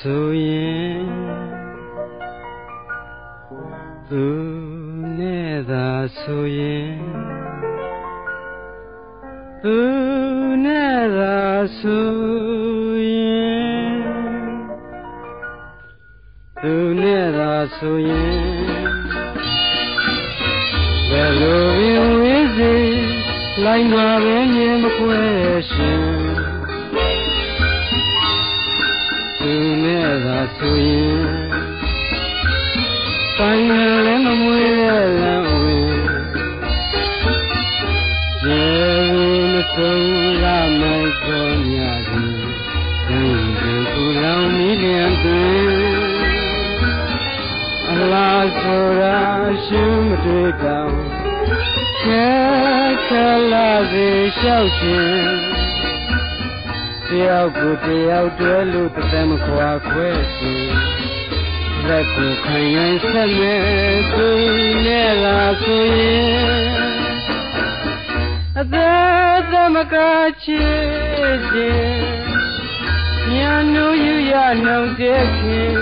ဆိုရင်သူနဲ့သာဆိုရင်သူနဲ့သာဆိုရင်သူနဲ့သာဆိုရင်ဘယ်လိုရင်ဝေးစေလိုက်မှာပဲမြင်မခွဲရှင် သာဆိုရင်တိုင်းလည်းမမွေးရလမ်းဝင်ကျေမဆုံးလာမိုက်ပေါ်မြာသည်ဒိုင်ဒိုကူလောင်မိလျံတွင်အလားဆိုတာရှင်မတွေ့ကောင်းခဲခလာစေလျှောက်ရှင် တယောက်ကိုတယောက်တည်းလို့တသက်မခွာခွဲစီလက်ကိုခံရင်ဆက်မဲ့သူနဲ့လာဆိုရင်အသက်သမကချေခြင်းညာနုယူရနှုံတဲ့ခင်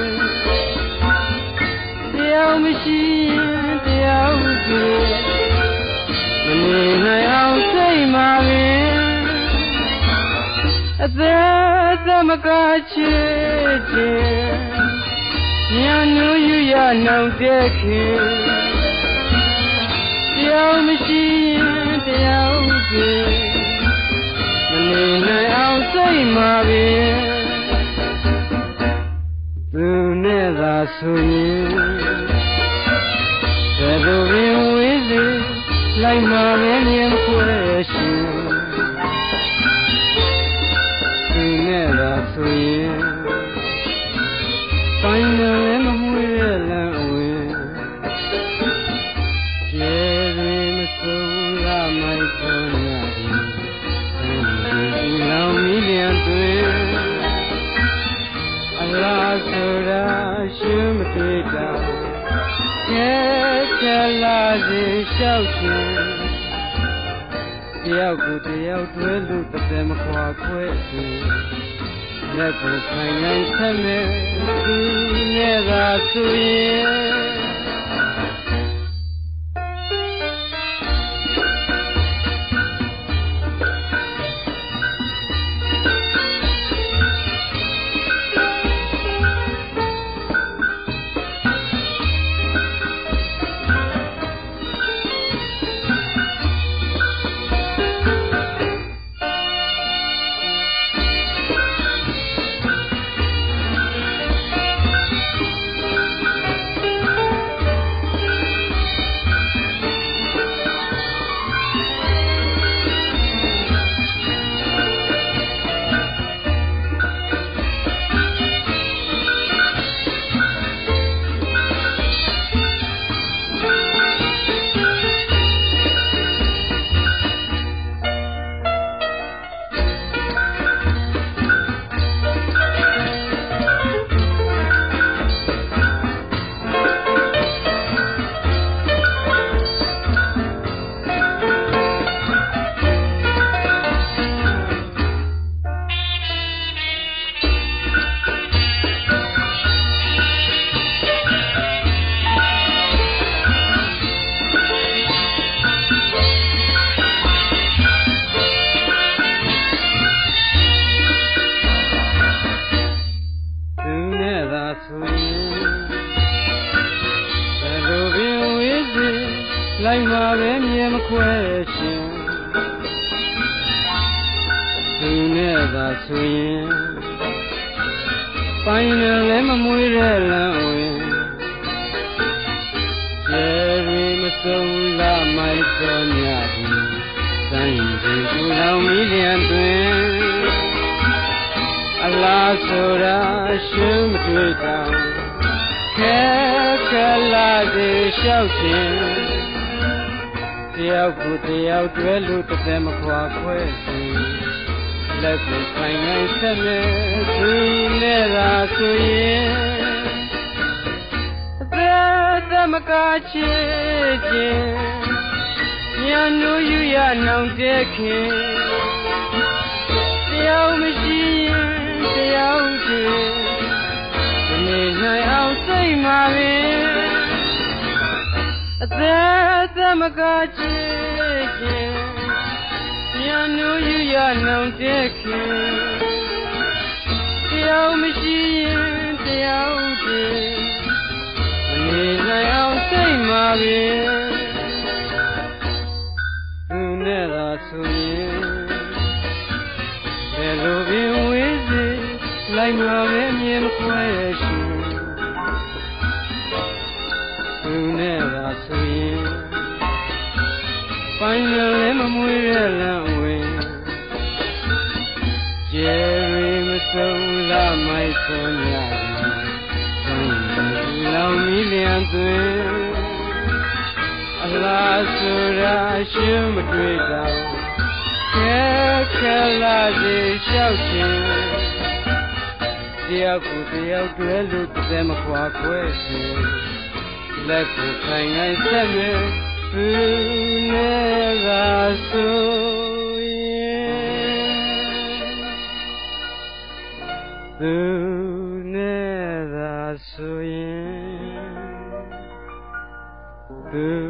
တရားမရှိရင်တရားဥပဒေမနေနိုင်အောင်စိတ်မှာပင် အသက်သမကချေခြင်းညာနုယူရနှောင်တဲ့ခင်တရားမရှိရင်တရားဥပဒေမနေနိုင်အောင်စိတ်မှာပင်သူနဲ့သာဆိုရင်ဘယ်လိုပင်ဝေးစေလိုက်မှာပဲမြင်ခွဲရှင် ဆိုရင်တိုင်းလည်းမမွေးရလမ်းအဝင်ကျေရီမဆုံးလာမိုက်ပေါ်ညာဒီဒီလောင်မီလျံတွင်အလားဆိုတာရှင်မတွေ့တာကဲချလာစေလျှောက်ရှင်တယောက်ကိုတယောက်တွဲလို့တစ်သက်မခွာခွဲစီ လက်ကိုခိုင်နိုင်ဆက်မဲ့သူနဲ့သာဆိုရ လိုက်မှာပဲမြင်မခွဲရှင်သူနဲ့သာဆိုရင်ပိုင်းလည်းမမွေးတဲ့လမ်းဝင်ကျေရီမဆုံးလာမိုက်တော်မြတ်ဒီစံရင်ကူလောင်မိလျံတွင်အလားဆိုတာရှင်မတွေ့တာခဲခလာစေလျှောက်ခြင်းတ ယောက်ကိုတယောက်တွဲလို့တစ်သက်မခွာခွဲစီလက်ကိုဆိုင်နိုင်ဆက်နေသူနဲ့သာဆိုရင်အသက်သမကချစ်ခြင်းဉာဏ်တို့ယူရနောင်တဲ့ခင်တယောက်မရှိရင်တယောက်တည်းမနေနိုင်အောင်စိတ်မှာပင် သက်သမကချေခြင်းညနူရရနောင်တဲ့ခင်တရားမရှိရင်တရားတည်းအနေနိုင်အောင်စိတ်မှာပင်သူနဲ့သာဆိုရင်ဘယ်လိုပင်ဝေးစေလိုက်မှာပဲမြင်ခွဲရှင်သူနဲ့သာ ဆိုရင်ပိုင်းလည်းမမွေးရလမ်းဝင်ကျယ်ရီမဆုံးလာမိုက်ဆုံးရလောင်မီလျံသွင်းအလားဆိုရာရှင်မတွေ့တော့ခဲခဲလာစေလျှောက်ခြင်းတယောက်ကိုတယောက်တွဲလို့တည်းမခွာခွဲရှ Bethlehem seni Büne Resul'e Büne Resul'e Büne